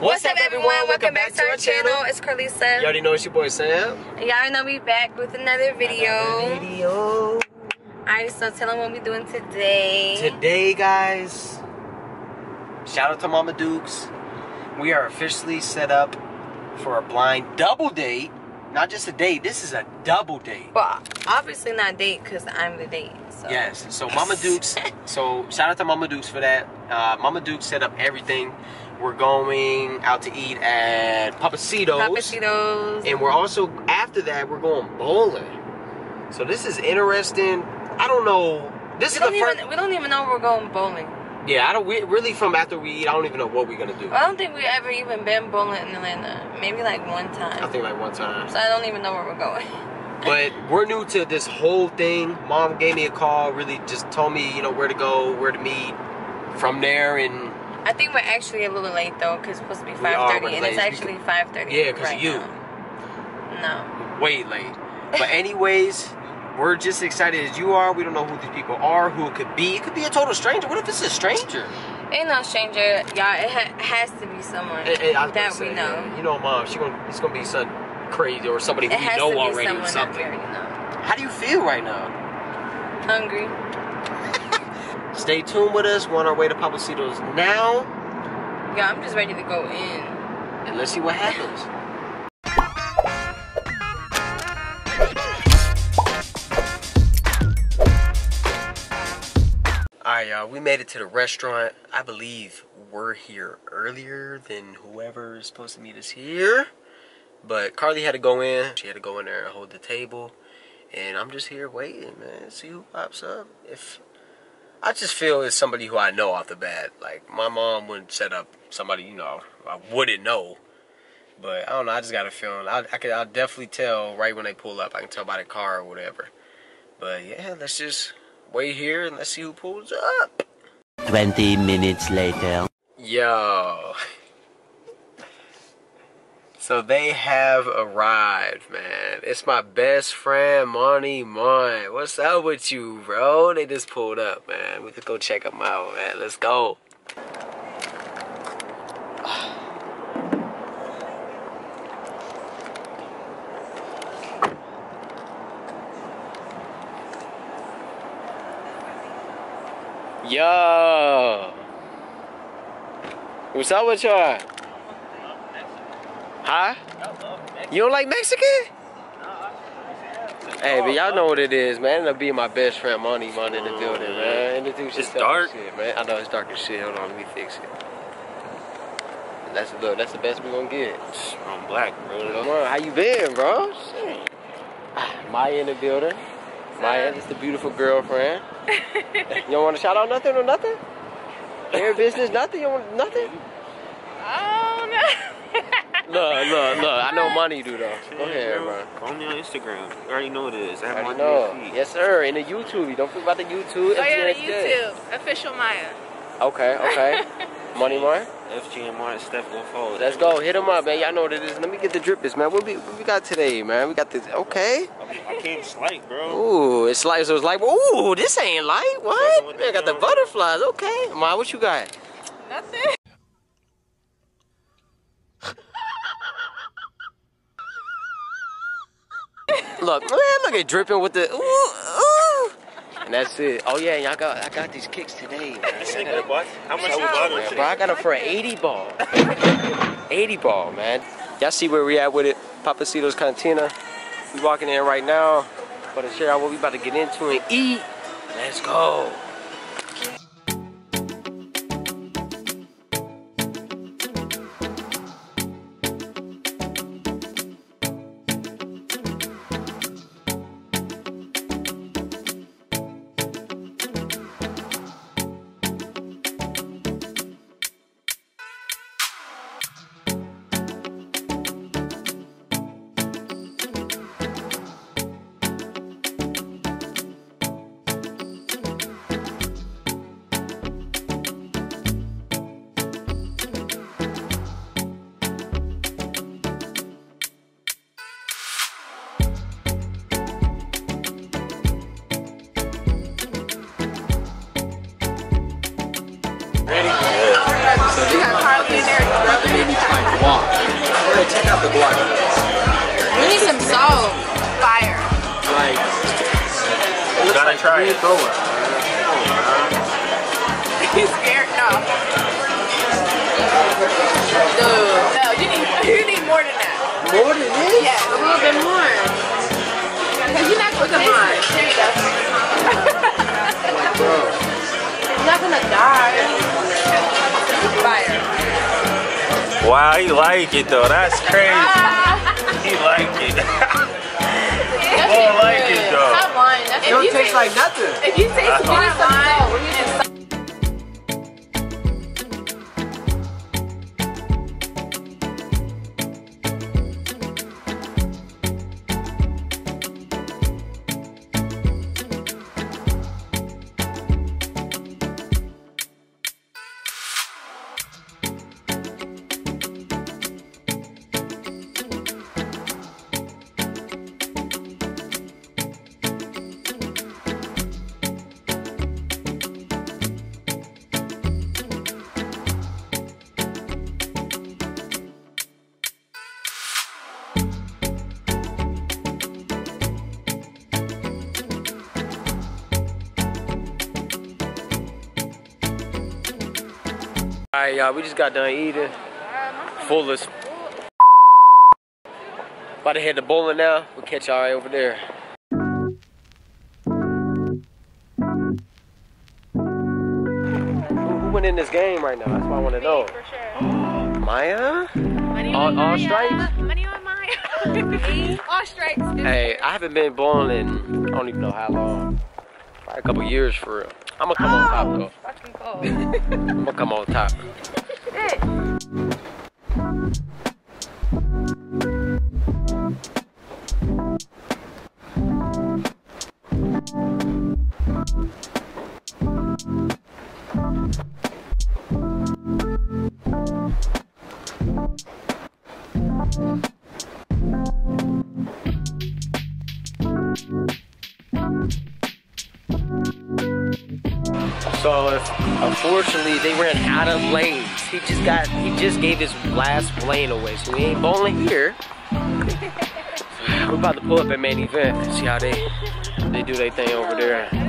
What's, up, everyone? Welcome, back, to our channel. It's Carlisa. You already know it's your boy Sam. Y'all know we back with another video. Another video. Alright, so tell them what we're doing today. Today, guys, shout out to Mama Dukes. We are officially set up for a blind double date. Not just a date, this is a double date. Well, obviously not date because I'm the date. So. Yes, so Mama Dukes, so shout out to Mama Dukes for that. Uh, Mama Dukes set up everything. We're going out to eat at Pappasitos. Pappasitos. And we're also, after that, we're going bowling. So this is interesting. I don't know. This We is don't, the first. even, we don't even know we're going bowling. Yeah, I don't. We, really, from after we eat, I don't even know what we're gonna do. I don't think we ever even been bowling in Atlanta. Maybe like one time. I think like one time. So I don't even know where we're going. But we're new to this whole thing. Mom gave me a call, really just told me, you know, where to go, where to meet. From there, and I think we're actually a little late though because it's supposed to be 5.30 and late. it's actually 5.30 Yeah, 'cause right you. now. way late. But anyways, we're just excited as you are. We don't know who these people are, who it could be. It could be a total stranger. What if it's a stranger? Ain't no stranger. Y'all, it ha- has to be someone Eh, eh, I was that say, we know. yeah, You know, mom, she gonna it's gonna be something crazy or somebody It who you know already or something. know. How do you feel right now? Hungry. Stay tuned with us. We're on our way to Pappasitos now, Yeah, I'm just ready to go in. and let's see what happens. Alright, y'all, we made it to the restaurant. I believe we're here earlier than whoever is supposed to meet us here. But Carly had to go in. She had to go in there and hold the table. And I'm just here waiting, man. See who pops up. If I just feel it's somebody who I know off the bat. Like my mom wouldn't set up somebody, you know, I wouldn't know. But I don't know. I just got a feeling. I, I could. I'll definitely tell right when they pull up. I can tell by the car or whatever. But yeah, let's just wait here and let's see who pulls up. 20 minutes later. Yo. So they have arrived, man. It's my best friend, Monty Mon. What's up with you, bro? They just pulled up, man. We could go check them out, man. Let's go. Yo. What's up with y'all? Huh? You don't like Mexican? Hey, but y'all know what it is, man. It'll be my best friend, Money Mon, in the building, man. Introduce It's yourself and dark. shit, man. I know it's dark as shit. Hold on, let me fix it. That's look. That's the best we're gonna get. I'm black, bro. Come on, how you been, bro? Shit. Maya in the building. Maya, that's the beautiful girlfriend. you don't want to shout out nothing or nothing? Air business, nothing. You want nothing? No. Look, look, look. I know money do though. Go ahead, bro. Follow me on Instagram. You already know this. I I have already know. feed. Yes, sir. And the YouTube. Don't forget about the YouTube. Oh yeah, the YouTube official Maya. Okay, okay. money more. FGMR Steph go forward. Let's go. Hit them up, man. Y'all know what it is. Let me get the drippers, man. What we, what we got today, man? We got this. Okay. I, I can't slight, bro. Ooh, it's like so. It's like, ooh, this ain't light. What? Man, the got the butterflies. Okay, Ma, what you got? Nothing. Look, man, look at dripping with the ooh, ooh. And that's it. Oh yeah, y'all got I got these kicks today. Man. Nigga, what? How much So, bought man, bro, I got them for an 80 ball. 80 ball, man. Y'all see where we at with it? Pappasito's Cantina. We walking in right now. About to share out what we about to get into and eat. Let's go. Try it. Throw it, man. Come. He's scared. No. Dude, no, you need you need more than that. More than this? Yeah, a little bit more. Cause you're not gonna look at mine. There you go. you're not gonna die. Fire. Wow, he like it though. That's crazy. Ah. he like it. Don't like it, though. Stop lying. That's It don't taste like nothing. If you taste That's more All right, y'all. We just got done eating. Full as. About to head to bowling now. We'll catch y'all right over there. Who, who went in this game right now? That's what I want to know. sure. Maya? Money All- on all Maya. stripes? Money on Maya. all stripes. Hey, I haven't been bowling in I don't even know how long. A couple years for real. I'm gonna come on top oh, though. Fucking. I'm gonna come on top. If, unfortunately they ran out of lanes. He just got he just gave his last lane away. So we ain't bowling here. We're about to pull up at main event. And see how they they do their thing over there.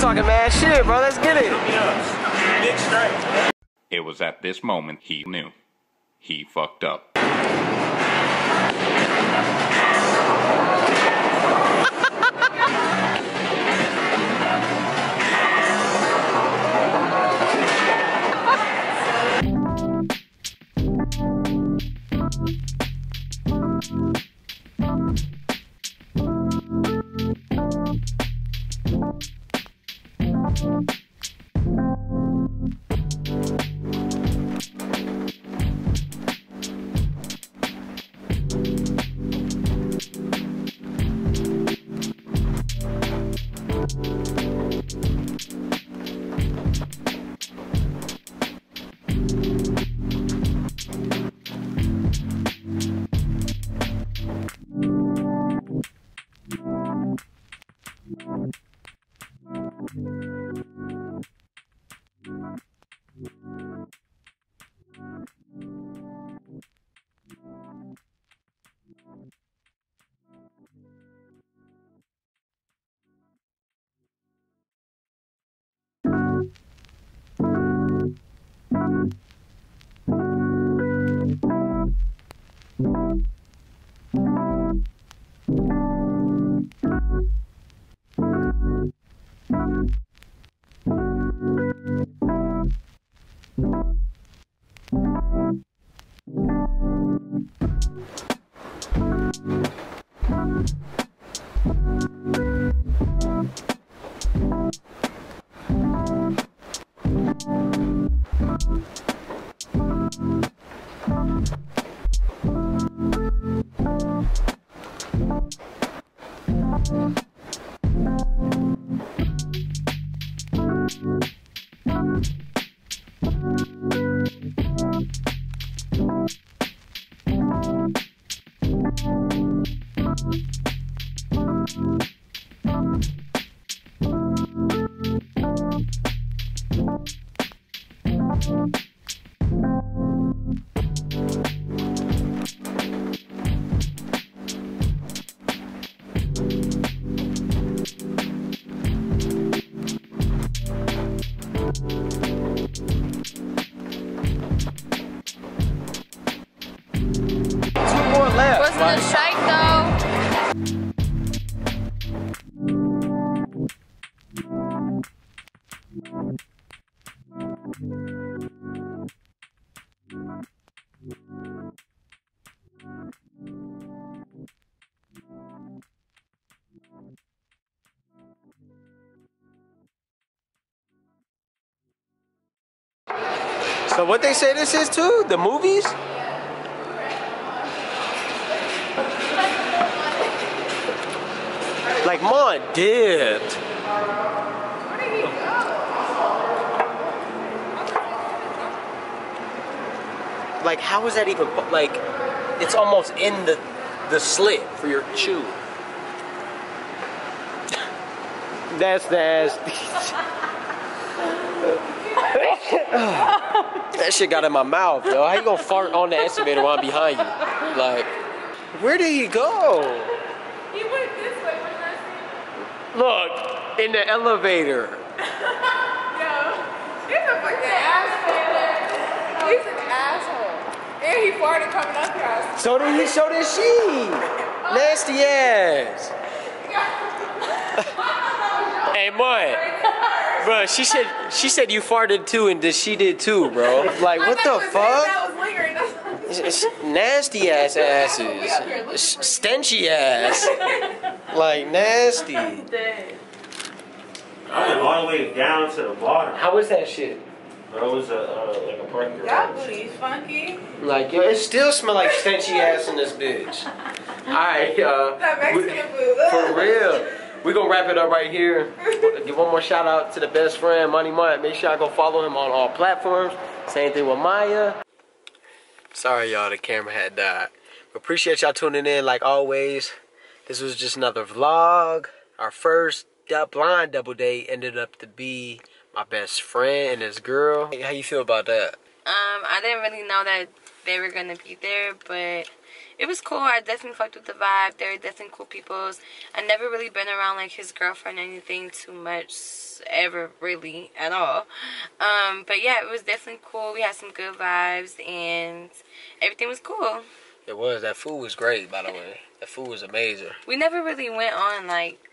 Talking mad shit, bro. Let's get it. It was at this moment he knew. He fucked up. So what they say this is too? The movies? Like mine dipped. Like how is that even like? It's almost in the the slit for your chew. That's nasty. That shit got in my mouth, yo. How you gonna fart on the excavator while I'm behind you? Like, where did he go? He went this way when I see him. Look, in the elevator. Yo, he's a fucking asshole. He's an asshole. And he farted coming up here. So did he, so did she. Nasty ass. hey, Mud. Bro, she said she said you farted too, and that she did too, bro. Like, what I the thought it was him fuck? That was lingering. It's, it's nasty ass asses. Stenchy ass. Like nasty. I went all the way down to the bottom. How was that shit? Bro, it was a uh, like a parking Y'all garage. booty's funky. Like, yo, it still smell like stenchy ass in this bitch. Alright, uh, That we- Mexican food. for real. We gonna wrap it up right here. Give one more shout out to the best friend, Money Mutt. Make sure I go follow him on all platforms. Same thing with Maya. Sorry, y'all, the camera had died. But Appreciate y'all tuning in like always. This was just another vlog. Our first blind double date ended up to be my best friend and his girl. How you feel about that? Um, I didn't really know that they were gonna be there, but it was cool. I definitely fucked with the vibe. They were definitely cool peoples. I never really been around like his girlfriend or anything too much ever really at all. Um, but yeah, it was definitely cool. We had some good vibes and everything was cool. It was. That food was great, by the way. That food was amazing. We never really went on like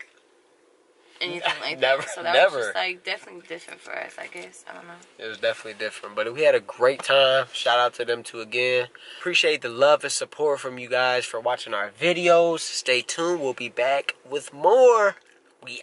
anything like Never- that. So that never. was just like definitely different for us, I guess. I don't know. It was definitely different, but we had a great time. Shout out to them two again. Appreciate the love and support from you guys for watching our videos. Stay tuned. We'll be back with more. We